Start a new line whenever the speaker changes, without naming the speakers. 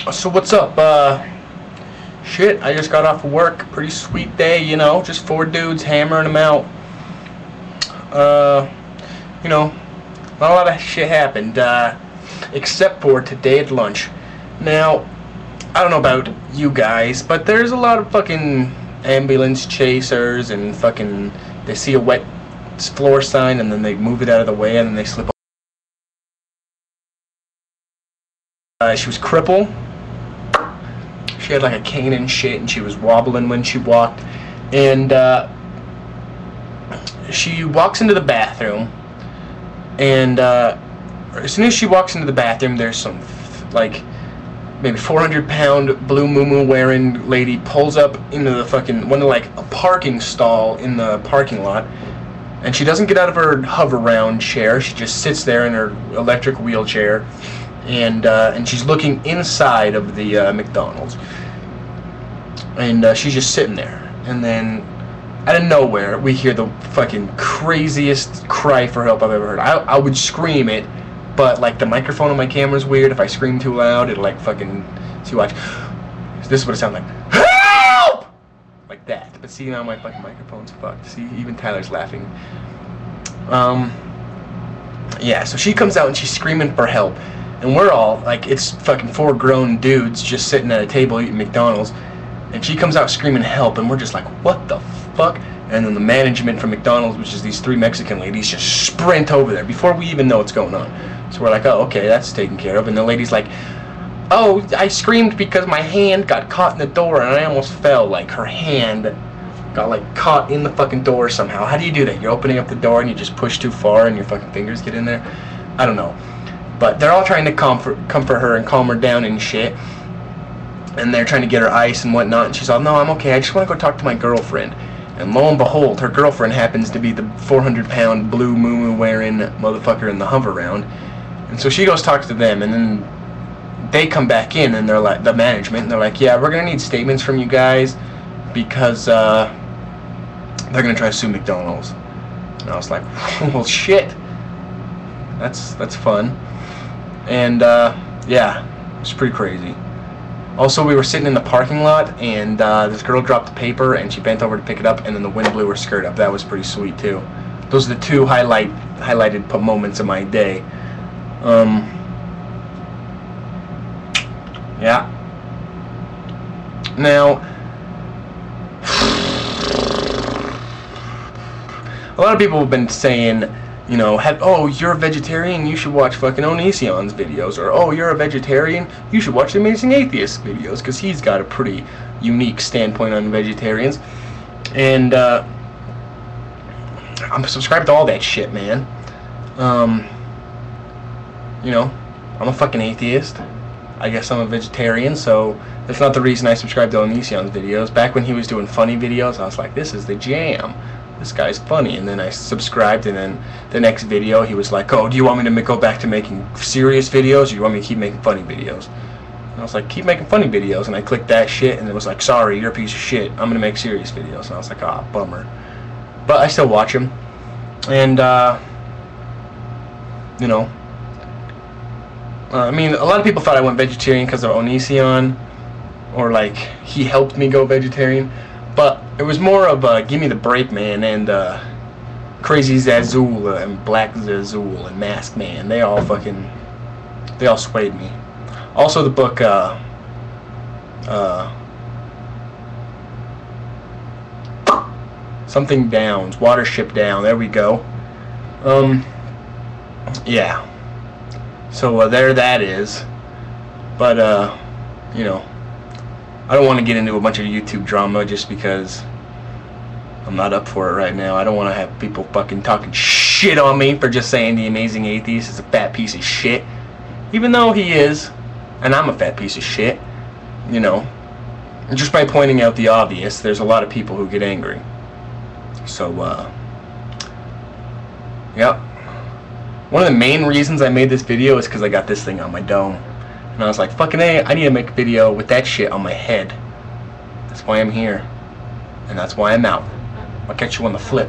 So what's up? Uh, shit, I just got off of work. Pretty sweet day, you know. Just four dudes hammering them out. Uh, you know, not a lot of shit happened. Uh, except for today at lunch. Now, I don't know about you guys, but there's a lot of fucking ambulance chasers and fucking they see a wet floor sign and then they move it out of the way and then they slip. Uh, she was crippled. She had like a cane and shit, and she was wobbling when she walked. And uh, she walks into the bathroom, and uh, as soon as she walks into the bathroom, there's some like maybe 400 pound blue moo wearing lady pulls up into the fucking one of like a parking stall in the parking lot and she doesn't get out of her Hoveround chair she just sits there in her electric wheelchair and uh, and she's looking inside of the uh, McDonald's and uh, she's just sitting there and then out of nowhere we hear the fucking craziest cry for help I've ever heard I, I would scream it but like the microphone on my camera is weird. If I scream too loud, it'll like fucking. See, watch. This is what it sounds like. Help! Like that. But see now my fucking microphone's fucked. See, even Tyler's laughing. Um. Yeah. So she comes out and she's screaming for help, and we're all like, it's fucking four grown dudes just sitting at a table eating McDonald's, and she comes out screaming help, and we're just like, what the fuck? And then the management from McDonald's, which is these three Mexican ladies, just sprint over there before we even know what's going on. So we're like, oh, okay, that's taken care of. And the lady's like, oh, I screamed because my hand got caught in the door and I almost fell. Like her hand got like caught in the fucking door somehow. How do you do that? You're opening up the door and you just push too far and your fucking fingers get in there. I don't know. But they're all trying to comfort comfort her and calm her down and shit. And they're trying to get her ice and whatnot. And she's all, no, I'm okay. I just want to go talk to my girlfriend. And lo and behold, her girlfriend happens to be the 400 pound blue moo wearing motherfucker in the Hoveround. And so she goes talks to them, and then they come back in, and they're like the management, and they're like, yeah, we're gonna need statements from you guys because uh, they're gonna try to sue McDonald's. And I was like, well, shit. That's that's fun. And uh, yeah, it's pretty crazy. Also, we were sitting in the parking lot, and uh, this girl dropped the paper, and she bent over to pick it up, and then the wind blew her skirt up. That was pretty sweet too. Those are the two highlight highlighted moments of my day. Um, yeah. Now, a lot of people have been saying, you know, oh, you're a vegetarian, you should watch fucking Onision's videos, or oh, you're a vegetarian, you should watch the Amazing Atheist videos, because he's got a pretty unique standpoint on vegetarians. And, uh, I'm subscribed to all that shit, man. Um, you know, I'm a fucking atheist. I guess I'm a vegetarian, so that's not the reason I subscribed to Onision's videos. Back when he was doing funny videos, I was like, this is the jam. This guy's funny. And then I subscribed, and then the next video, he was like, oh, do you want me to go back to making serious videos, or do you want me to keep making funny videos? And I was like, keep making funny videos. And I clicked that shit, and it was like, sorry, you're a piece of shit. I'm going to make serious videos. And I was like, ah, oh, bummer. But I still watch him. And, uh, you know, uh, I mean, a lot of people thought I went vegetarian because of Onision, or like he helped me go vegetarian, but it was more of uh, Give Me the Break Man and uh, Crazy Zazul and Black Zazul and Mask Man. They all fucking, they all swayed me. Also, the book, uh, uh, something Downs, Watership Down. There we go. Um, yeah. So uh, there that is. But, uh, you know, I don't want to get into a bunch of YouTube drama just because I'm not up for it right now. I don't want to have people fucking talking shit on me for just saying the amazing atheist is a fat piece of shit. Even though he is, and I'm a fat piece of shit, you know. Just by pointing out the obvious, there's a lot of people who get angry. So, uh, yep. One of the main reasons I made this video is because I got this thing on my dome. And I was like, fucking A, I need to make a video with that shit on my head. That's why I'm here. And that's why I'm out. I'll catch you on the flip.